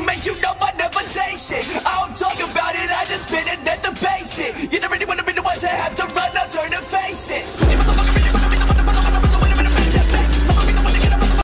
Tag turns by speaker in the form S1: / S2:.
S1: make you know I never take shit. I don't talk about it, I just spit it at the basic. You never really wanna